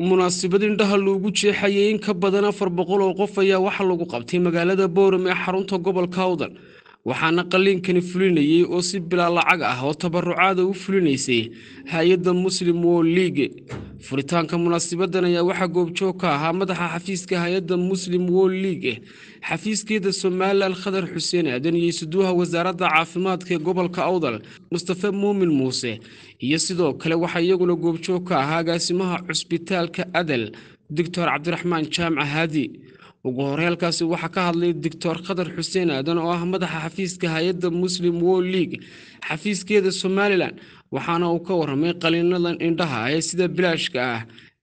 munaasabad indhaha loogu jeexayay in ka badan afar boqol oo qof ayaa waxaa lagu qabtay magaalada bowram ee xarunta gobolka awdal waxaana qalliinkani fulinayey oo si bilaa lacag ah oo tabarucaada u fulinaysay hay'adda muslim world league furitaanka munaasabadan ayaa waxaa goobjoog ka ahaa madaxa xafiiska hay'adda muslim world league xafiiskeeda somalilan khadar xuseen aadan iyo isuduwaha wasaaradda caafimaadka ee gobolka awdal mustafe muumin muuse. Iyo sidoo kale waxaa iyaguna goobjoog ka ahaa agaasimaha cusbitaalka adal doctor cabdiraxmaan jaamac haadi ugu hore halkaasi waxaa ka hadlay doctor khadar xuseen aadan oo ah madaxa xafiiska hay'adda muslim world league xafiiskeeda somalilan waxaana uu ka waramay qaliinadan indhaha ee sida bilaashka ah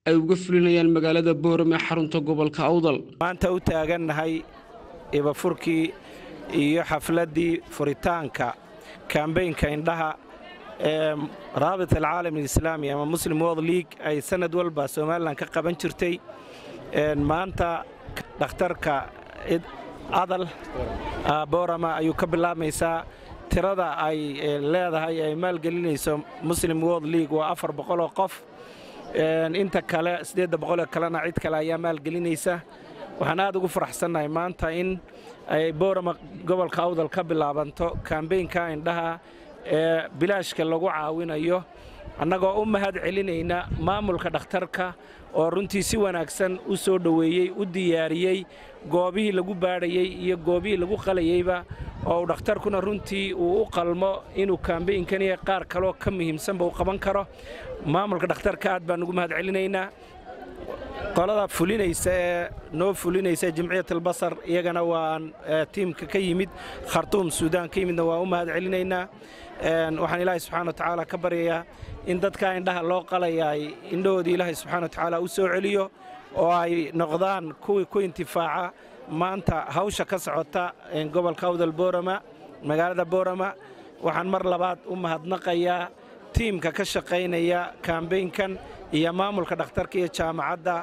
ay uga fulinayaan magaalada booram ee xarunta gobolka awdal. Maanta u taagannahay ibafurkii iyo xafladdii furitaanka kambeynka indhaha ee raabit alcaalam alislaami ama muslim world league ay sanad walba somalilan ka qaban jirtay. Maanta dhakhtarka adal boorama ayuu ka bilaabmaysaa. Tirada ay leedahay ay maalgelinayso muslim world league waa afar boqoloo qof. Inta kale siddeedda boqoloo kalena cid kale ayaa maalgelinaysa. Waxaan aad ugu faraxsannahay maanta in ay boorama gobolka awdal ka bilaabanto kambeynka indhaha ee bilaashka lagu caawinayo annagoo u mahad celinayna maamulka dhakhtarka oo runtii si wanaagsan u soo dhoweeyey u diyaariyey goobihii lagu baadhayey iyo goobihii lagu qalayeyba oo uu dhakhtarkuna runtii uu u qalmo inuu kaambeynkan iyo qaar kaloo ka muhiimsanba u qaban karo. Maamulka dhakhtarka aad baan ugu mahad celinaynaa qolada fulinaysa ee noo fulinaysa jimciyatalbasar iyagana waan tiimka ka yimid khartuum suudaan ka yimidna waan u mahad celinaynaa waxaan ilaahay subxana wa tacaala ka baryayaa in dadkaa indhaha loo qalayaay indhahoodii ilaahay subxana wa tacaala u soo celiyo oo ay noqdaan kuwii ku intifaaca. Maanta hawsha ka socota gobolka awdal boorama magaalada boorama waxaan mar labaad u mahadnaqayaa tiimka ka shaqaynaya kambeynkan iyo maamulka dhakhtarka iyo jaamacadda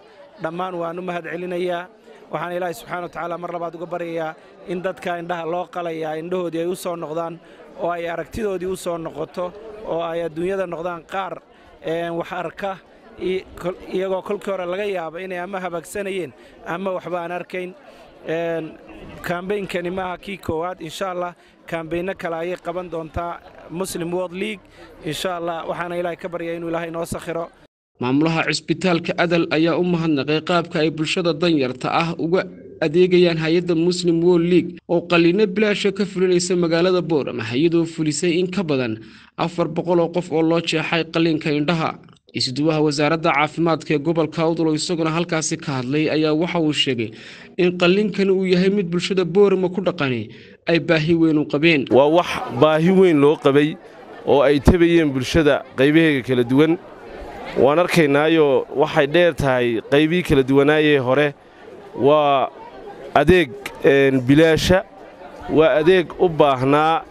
dhammaan waan u mahad celinayaa. Waxaan ilaahay wa tacaala mar labaad uga baryayaa in dadka indhaha loo qalayaa indhahoodii ay u soo noqdaan oo ay aragtidoodii u soo noqoto oo ay adduunyada noqdaan qaar wax arka iyagoo kolkii hore laga yaabo inay ama habagsanayeen ama waxba aan arkayn. Kambeynkani maaha kii koowaad insha allah kambeynno kale ayay qaban doontaa muslim world league. Insha allah waxaana ilaahay ka baryaa inuu ilaahay noo sakhiro maamulaha cisbitaalka adal ayaa u mahadnaqay qaabka ay bulshada danyarta ah uga adeegayaan hay'adda muslim world league oo qaliino bilaasha ka fulinaysa magaalada boorama iyadoo fulisay in ka badan afar boqol oo qof oo loo jeexay qaliinka indhaha. Isduwaha wasaaradda caafimaadka ee gobolka awdalo isaguna halkaasi ka hadlay ayaa waxa uu sheegay in qalliinkani uu yahay mid bulshada boorama ku dhaqani ay baahi weyn u qabeen. Waa wax baahi weyn loo qabay oo ay tabayeen bulshada qaybaheega kala duwan waan arkaynaayo waxay dheer tahay qaybihii kala duwanaayee hore. Waa adeeg bilaasha. Waa adeeg u baahnaa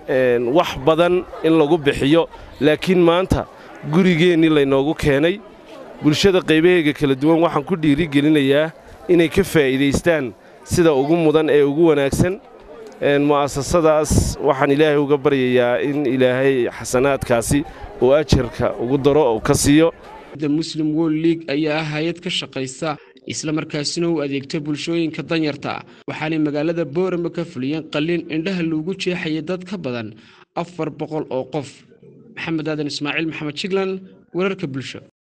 wax badan in lagu bixiyo. Laakiin maanta gurigeennii laynoogu keenay. Bulshada qaybaheega kala duwan waxaan ku dhiirigelinayaa inay ka faa'iidaystaan sida ugu mudan ee ugu wanaagsan. Mu'asasadaas waxaan ilaahay uga baryayaa in ilaahay xasanaadkaasi uu ajarka ugu daro oo ka siiyo muslim world league ayaa ah hay'ad ka shaqaysa islamarkaasina u adeegta bulshooyinka danyarta. Waxaanay magaalada boorama ka fuliyeen qalliin indhaha loogu jeexayay dad ka badan afar boqol oo qof. Maxamed aadan ismaaciil maxamed jiglan wararka bulsho